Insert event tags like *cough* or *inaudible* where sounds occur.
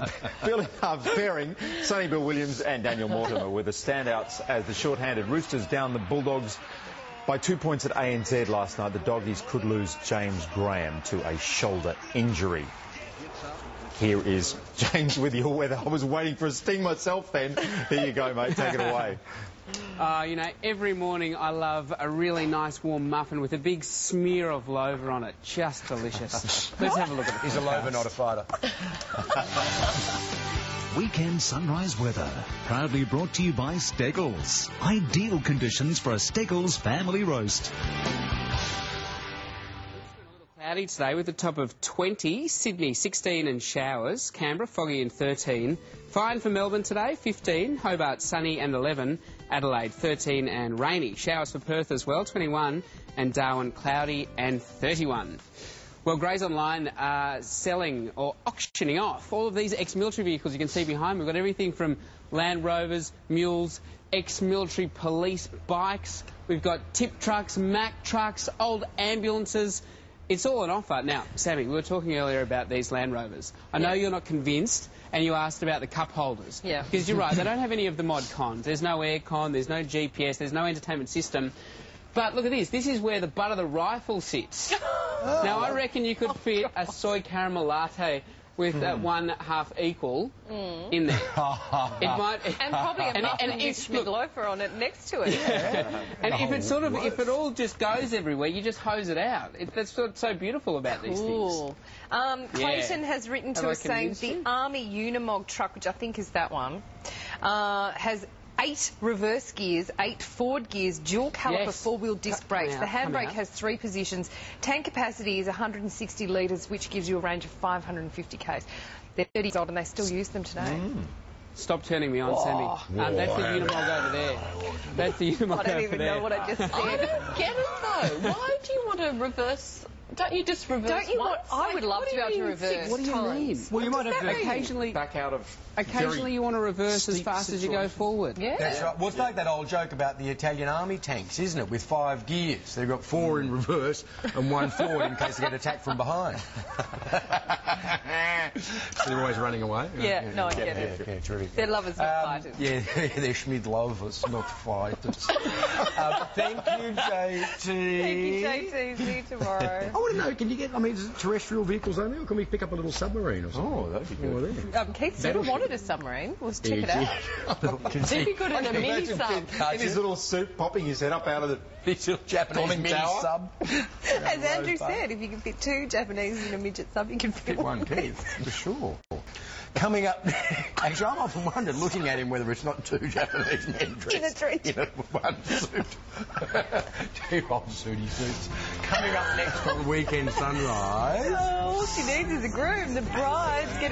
*laughs* Billy Fairing, Sonny Bill Williams and Daniel Mortimer were the standouts as the short-handed Roosters down the Bulldogs by two points at ANZ last night. The Doggies could lose James Graham to a shoulder injury. Here is *laughs* James with your weather. I was waiting for a sting myself then. Here you go, mate. Take it away. *laughs* Uh, you know, every morning I love a really nice warm muffin with a big smear of Lover on it. Just delicious. *laughs* Let's have a look at it. He's a lover, not a fighter. Weekend sunrise weather, proudly brought to you by Steggles. Ideal conditions for a Steggles family roast. Cloudy today with a top of 20, Sydney 16 and showers, Canberra foggy and 13, fine for Melbourne today 15, Hobart sunny and 11, Adelaide 13 and rainy, showers for Perth as well 21, and Darwin cloudy and 31. Well, Grays Online are selling or auctioning off all of these ex-military vehicles you can see behind. We've got everything from Land Rovers, mules, ex-military police bikes. We've got tip trucks, Mack trucks, old ambulances. It's all on offer. Now, Sammy, we were talking earlier about these Land Rovers. I know you're not convinced, and you asked about the cup holders. Yeah. Because you're right, they don't have any of the mod cons. There's no aircon, there's no GPS, there's no entertainment system. But look at this. This is where the butt of the rifle sits. *laughs* now, I reckon you could fit a soy caramel latte with uh, one half equal in there. *laughs* it might, And probably a *laughs* And it- muffin and with it's- look- Schmidlofer on it next to it. and if it sort of, if it all just goes everywhere, you just hose it out. It, that's what's so beautiful about these things. Um, Clayton has written to Have us saying the you? Army Unimog truck, which I think is that one, uh, has eight reverse gears, eight forward gears, dual caliper Yes. four-wheel disc Come brakes. out, the handbrake has three positions. Tank capacity is 160 litres, which gives you a range of 550 k's. They're 30 years old and they still use them today. Stop turning me on, Sammy. Um, that's the Unimog over there. That's the Unimog I don't even know what I just I *laughs* said. don't get it though. Why do you want to reverse? Don't you just reverse? Don't you once? want- I would love what to do be able you to mean reverse. What do you times? mean? Well, you might have to Occasionally, Back out of occasionally you want to reverse as steep fast as you go forward. Yeah. That's right. Well, it's like that old joke about the Italian army tanks, isn't it? With five gears. They've got four in reverse and one *laughs* forward in case they get attacked from behind. *laughs* so they're always running away. Yeah, no, I get it. Yeah, terrific. They're lovers, not Um, fighters. *laughs* yeah, they're Schmid lovers, not fighters. um, thank you, JT. Thank you, JT. See you tomorrow. I want to know, can you get, I mean, is it terrestrial vehicles only, or can we pick up a little submarine or something? Oh, that'd be good. Oh. Um, Keith Silver wanted a submarine. Let's check it out. It'd be good in a mini sub. In his little suit, popping his head up out of the This little Japanese mini tower. sub. *laughs* As Andrew said, if you can fit two Japanese in a midget sub, you can fit Fit one Keith, for *laughs* sure. Coming up, actually, I've often wondered, looking at him, whether it's not two Japanese men dressed In a trench. in a one suit. *laughs* two old sooty suits. Coming up next on Weekend Sunrise. Oh, all she needs is a groom. The bride's getting